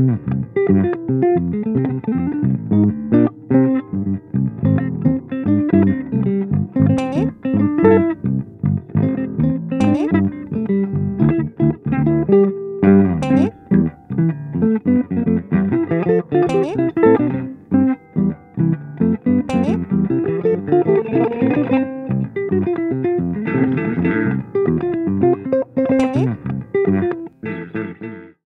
Mm-hmm. Mm-hmm.